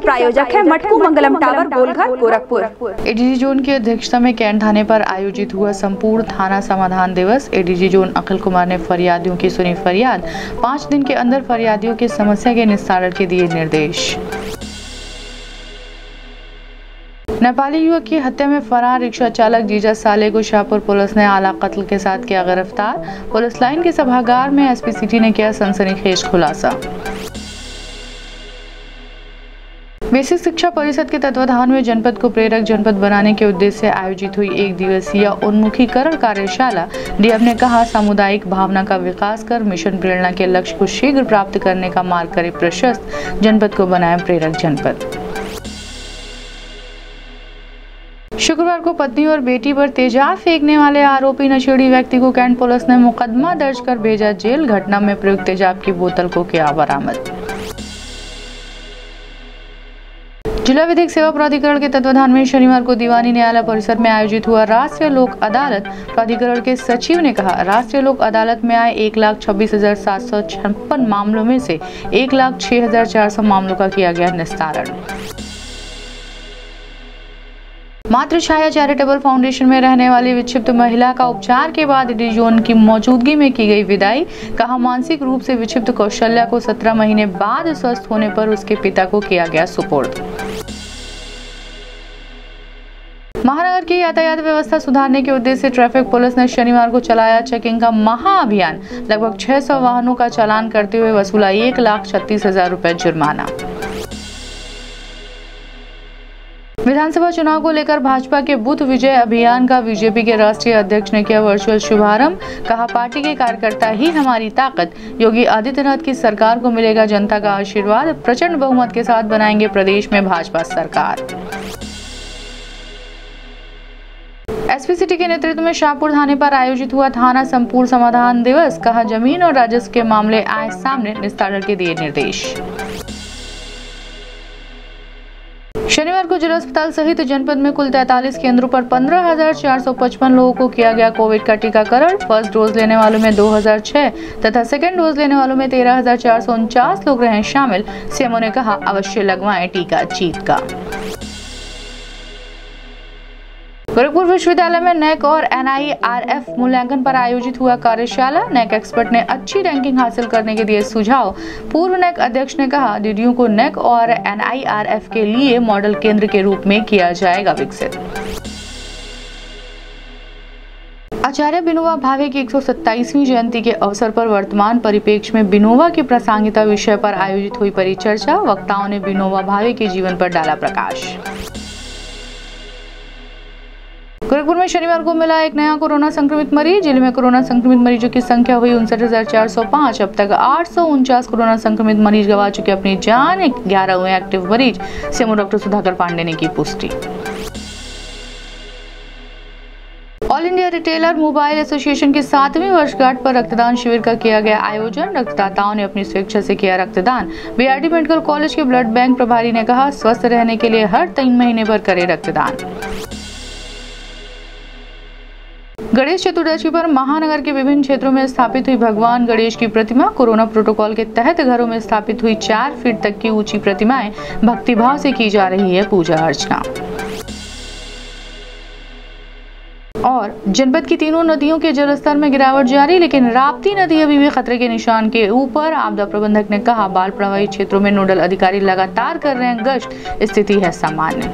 प्रायोजक है Matku Mangalam tower, Golghar, Gorakhpur. ADG zone की अध्यक्षता में कैंट थाने पर आयोजित हुआ संपूर्ण थाना समाधान दिवस। एडीजी जोन अखिल कुमार ने फरियादियों की सुनी फरियाद। पाँच दिन के अंदर फरियादियों की समस्या के निस्तारण के दिए निर्देश। नेपाली युवक की हत्या में फरार रिक्शा चालक जीजा साले को शाहपुर पुलिस ने आला कत्ल के साथ किया गिरफ़्तार। पुलिस लाइन के सभागार में एसपी सिटी ने किया सनसनीखेज खुलासा। बेसिक शिक्षा परिषद के तत्वाधान में जनपद को प्रेरक जनपद बनाने के उद्देश्य से आयोजित हुई एक दिवसीय उन्मुखीकरण कार्यशाला। डीएम ने कहा, सामुदायिक भावना का विकास कर मिशन प्रेरणा के लक्ष्य को शीघ्र प्राप्त करने का मार्ग करे प्रशस्त जनपद को बनाए प्रेरक जनपद। शुक्रवार को पत्नी और बेटी पर तेजाब फेंकने वाले आरोपी नशेड़ी व्यक्ति को कैंट पुलिस ने मुकदमा दर्ज कर भेजा जेल। घटना में प्रयुक्त तेजाब की बोतल को किया बरामद। जिला विधिक सेवा प्राधिकरण के तत्वाधान में शनिवार को दीवानी न्यायालय परिसर में आयोजित हुआ राष्ट्रीय लोक अदालत। प्राधिकरण के सचिव ने कहा, राष्ट्रीय लोक अदालत में आए एक लाख छब्बीस हज़ार सात सौ छप्पन मामलों में से एक लाख छह हज़ार चार सौ मामलों का किया गया निस्तारण। मातृ छाया चैरिटेबल फाउंडेशन में रहने वाली विक्षिप्त महिला का उपचार के बाद डिजोन की मौजूदगी में की गई विदाई। कहा, मानसिक रूप से विक्षिप्त कौशल्या को 17 महीने बाद स्वस्थ होने पर उसके पिता को किया गया सुपुर्द। की यातायात व्यवस्था सुधारने के उद्देश्य से ट्रैफ़िक पुलिस ने शनिवार को चलाया चेकिंग का महाअभियान। लगभग 600 वाहनों का चालान करते हुए वसूला एक लाख छत्तीस हज़ार रूपए जुर्माना। विधानसभा चुनाव को लेकर भाजपा के बुथ विजय अभियान का बीजेपी के राष्ट्रीय अध्यक्ष ने किया वर्चुअल शुभारंभ। कहा, पार्टी के कार्यकर्ता ही हमारी ताकत। योगी आदित्यनाथ की सरकार को मिलेगा जनता का आशीर्वाद। प्रचंड बहुमत के साथ बनाएँगे प्रदेश में भाजपा सरकार। एसपी सिटी के नेतृत्व में शाहपुर थाने पर आयोजित हुआ थाना संपूर्ण समाधान दिवस कहा ज़मीन और राजस्व के मामले आए सामने निस्तारण के दिए निर्देश। शनिवार को जिला अस्पताल सहित जनपद में कुल 43 केंद्रों पर 15,455 लोगों को किया गया कोविड का टीकाकरण। फ़र्स्ट डोज लेने वालों में 2006 तथा सेकेंड डोज लेने वालों में तेरह लोग रहे शामिल। सीएमओ ने कहा अवश्य लगवाएँ टीका जीत का। गोरखपुर विश्वविद्यालय में नेक और एनआईआरएफ मूल्यांकन पर आयोजित हुआ कार्यशाला। नेक एक्सपर्ट ने अच्छी रैंकिंग हासिल करने के दिए सुझाव। पूर्व नेक अध्यक्ष ने कहा डीडीयू को नेक और एनआईआरएफ के लिए मॉडल केंद्र के रूप में किया जाएगा विकसित. आचार्य बिनोवा भावे की 127वीं जयंती के अवसर पर वर्तमान परिप्रेक्ष्य में बिनोवा की प्रासंगिकता विषय पर आयोजित हुई परिचर्चा। वक्ताओं ने बिनोवा भावे के जीवन पर डाला प्रकाश। शनिवार को मिला एक नया कोरोना संक्रमित मरीज़, ज़िले में कोरोना संक्रमित मरीजों की संख्या हुई उनसठ अब तक आठ सौ उनचास कोरोना संक्रमित मरीज़ गवा चुके अपनी जान ग्यारह हुए एक्टिव मरीज़। सीएमओ डॉक्टर सुधाकर पांडे ने की पुष्टि। All India retailer mobile association की सातवीं वर्षगांठ पर रक्तदान शिविर का किया गया आयोजन। रक्तदाताओं ने अपनी स्वेच्छा से किया रक्तदान। बीआरडी मेडिकल कॉलेज के ब्लड बैंक प्रभारी ने कहा, स्वस्थ रहने के लिए हर तीन महीने पर करें रक्तदान। गणेश चतुर्दशी पर महानगर के विभिन्न क्षेत्रों में स्थापित हुई भगवान गणेश की प्रतिमा, कोरोना प्रोटोकॉल के तहत घरों में स्थापित हुई चार फीट तक की ऊँची प्रतिमाएँ भक्तिभाव से की जा रही है पूजा अर्चना। और जनपद की तीनों नदियों के जलस्तर में गिरावट जारी, लेकिन राप्ती नदी अभी भी खतरे के निशान के ऊपर। आपदा प्रबंधक ने कहा, बाल प्रभावित क्षेत्रों में नोडल अधिकारी लगातार कर रहे हैं, गश्त। स्थिति है सामान्य।